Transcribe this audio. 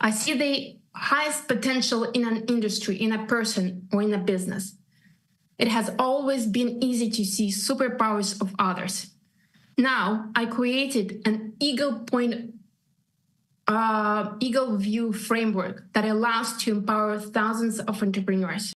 I see the highest potential in an industry, in a person, or in a business. It has always been easy to see superpowers of others. Now I created an Eagle Point uh, Eagle View framework that allows to empower thousands of entrepreneurs.